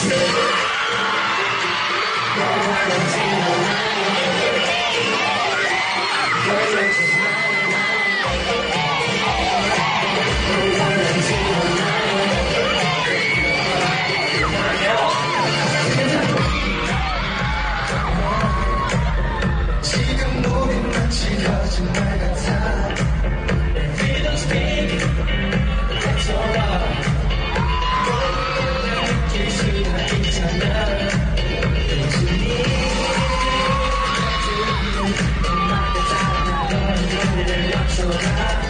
지금 우린 마치 거짓말 같 지구